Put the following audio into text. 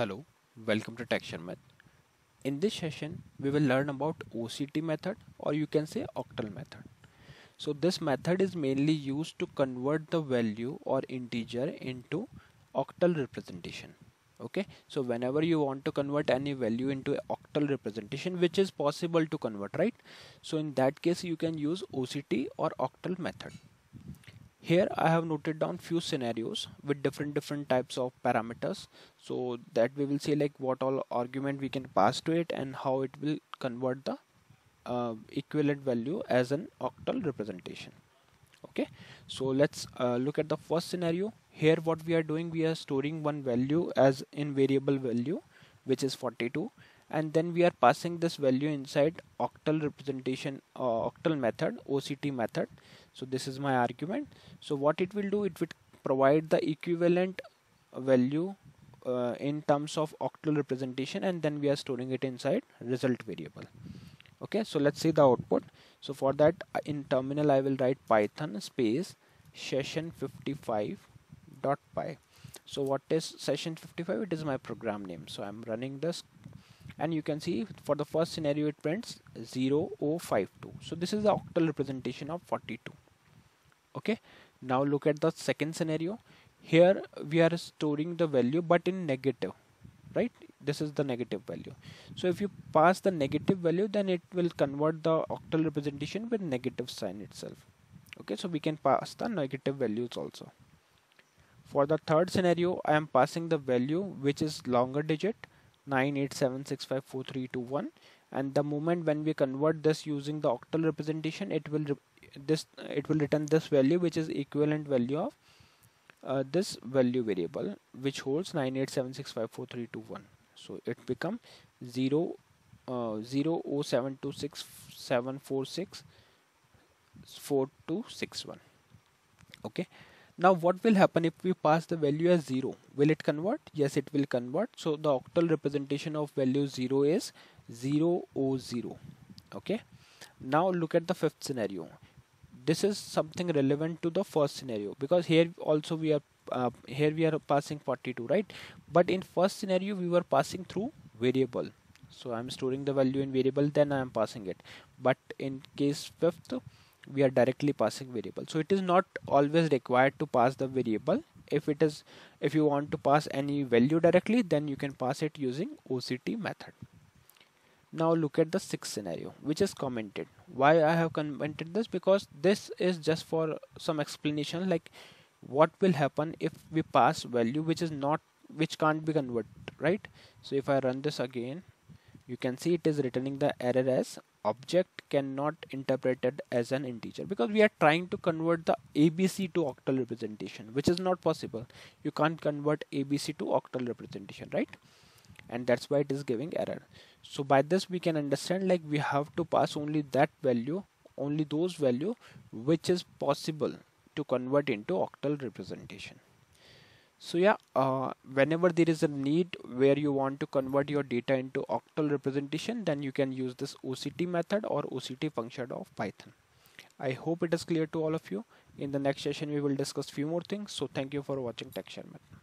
Hello, welcome to TechSharmit. In this session, we will learn about OCT method or you can say octal method. So this method is mainly used to convert the value or integer into octal representation. Okay, so whenever you want to convert any value into octal representation, which is possible to convert, right? So in that case, you can use OCT or octal method. Here I have noted down few scenarios with different different types of parameters. So that we will see like what all argument we can pass to it and how it will convert the uh, equivalent value as an octal representation. Okay? So let's uh, look at the first scenario. Here what we are doing we are storing one value as in variable value which is 42 and then we are passing this value inside octal representation uh, octal method OCT method. So this is my argument. So what it will do it will provide the equivalent value uh, in terms of octal representation and then we are storing it inside result variable. Okay so let's see the output. So for that uh, in terminal I will write python space session 55 dot py. So what is session 55 it is my program name. So I'm running this and you can see for the first scenario it prints 0052 so this is the octal representation of 42 okay. Now look at the second scenario. Here we are storing the value but in negative right? This is the negative value. So if you pass the negative value then it will convert the octal representation with negative sign itself. Okay. So we can pass the negative values also. For the third scenario I am passing the value which is longer digit 987654321 and the moment when we convert this using the octal representation it will this it will return this value which is equivalent value of uh, this value variable which holds 987654321 so it become 0 uh, 0 4261 okay now what will happen if we pass the value as 0 will it convert? Yes it will convert. So the octal representation of value 0 is 0 o 0 okay? Now look at the fifth scenario. This is something relevant to the first scenario because here also we are uh, here we are passing 42 right? But in first scenario we were passing through variable. So I'm storing the value in variable then I am passing it. But in case fifth we are directly passing variable. So it is not always required to pass the variable. If it is if you want to pass any value directly then you can pass it using OCT method. Now look at the sixth scenario which is commented. Why I have commented this? Because this is just for some explanation like what will happen if we pass value which is not which can't be converted right? So if I run this again you can see it is returning the error as object cannot interpreted as an integer because we are trying to convert the ABC to octal representation which is not possible. You can't convert ABC to octal representation right? And that's why it is giving error. So by this we can understand like we have to pass only that value only those value which is possible to convert into octal representation so yeah uh, whenever there is a need where you want to convert your data into octal representation then you can use this OCT method or OCT function of Python. I hope it is clear to all of you. In the next session we will discuss few more things. So thank you for watching TechSharmit